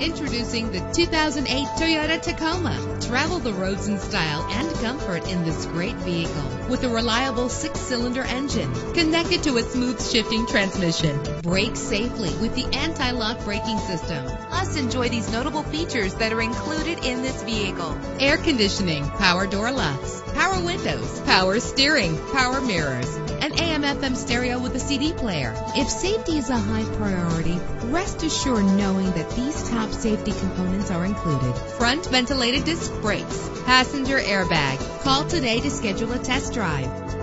Introducing the 2008 Toyota Tacoma. Travel the roads in style and comfort in this great vehicle with a reliable six-cylinder engine connected to a smooth shifting transmission. Brake safely with the anti-lock braking system. Plus, enjoy these notable features that are included in this vehicle. Air conditioning, power door locks, power windows, power steering, power mirrors, an AM FM stereo with a CD player. If safety is a high priority, rest assured knowing that these top safety components are included. Front ventilated disc brakes, passenger airbag. Call today to schedule a test drive.